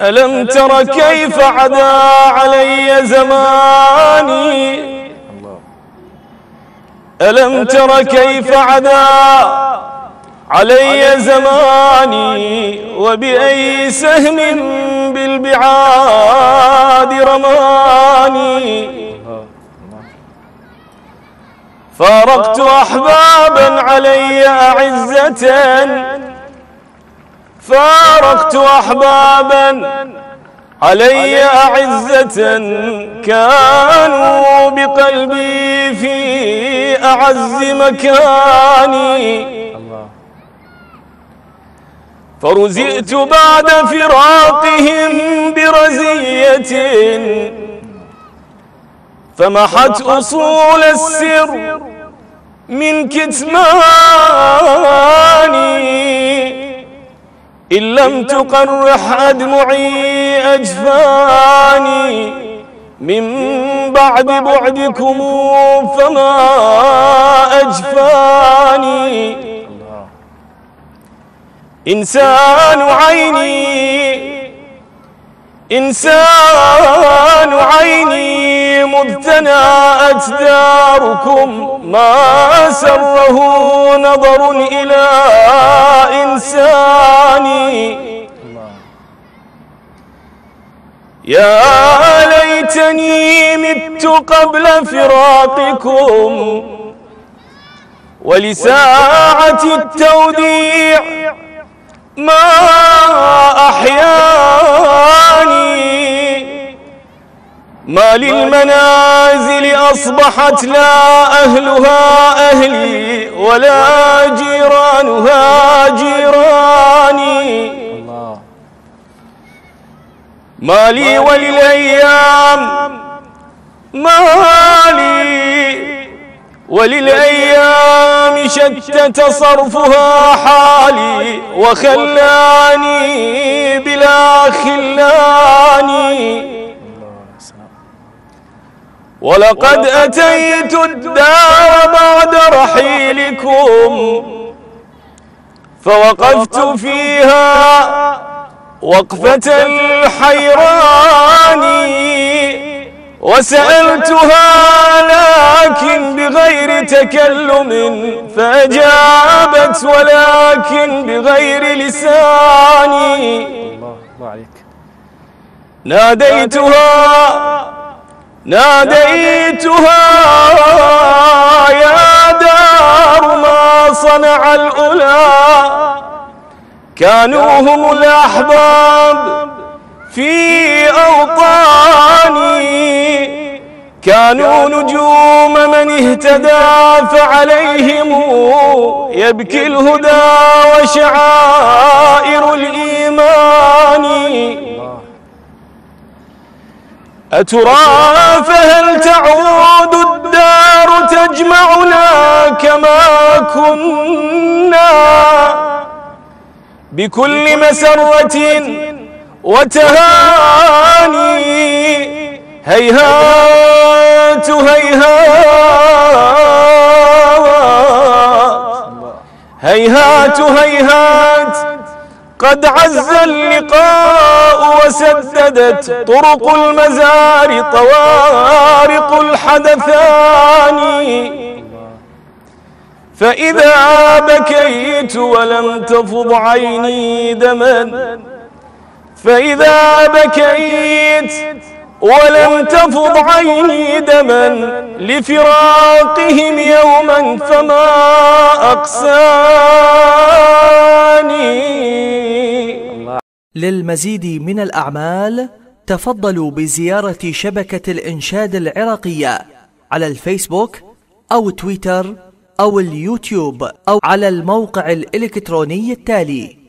ألم تر كيف عدا علي زماني؟ ألم تر كيف عدا علي زماني؟ وبأي سهم بالبعاد رماني؟ فارقت أحبابا علي أعزة. فارقت أحبابا علي أعزة كانوا بقلبي في أعز مكاني. فرزئت بعد فراقهم برزية. فمحت أصول السر من كتماني. إن لم تقرح أدمعي أجفاني من بعد بعدكم فما أجفاني. إنسان عيني إنسان عيني مبتناءت داركم ما سره نظر إلى إنساني يا ليتني مت قبل فراقكم. ولساعة التوديع ما أحياني ما للمنازل أصبحت لا أهلها أهلي ولا جيرانها جيراني. ما لي وللأيام ما لي وللأيام شتت صرفها حالي وخلاني ولقد أتيت الدار بعد رحيلكم. فوقفت فيها وقفة الحيران. وسألتها لكن بغير تكلم فأجابت ولكن بغير لساني الله الله عليك. ناديتها ناديتها يا دار ما صنع الأولى. كانوا هم الأحباب في أوطاني. كانوا نجوم من اهتدى فعليهم يبكي الهدى وشعائر أترى فهل تعود الدار تجمعنا كما كنا؟ بكل مسرة وتهاني هيهات هيهات. هيهات هيهات. قد عز اللقاء وسددت طرق المزار طوارق الحدثان. فإذا بكيت ولم تفض عيني دما فإذا بكيت ولم تفض عيني دما لفراقهم يوما فما أقساني للمزيد من الأعمال تفضلوا بزيارة شبكة الإنشاد العراقية على الفيسبوك أو تويتر أو اليوتيوب أو على الموقع الإلكتروني التالي.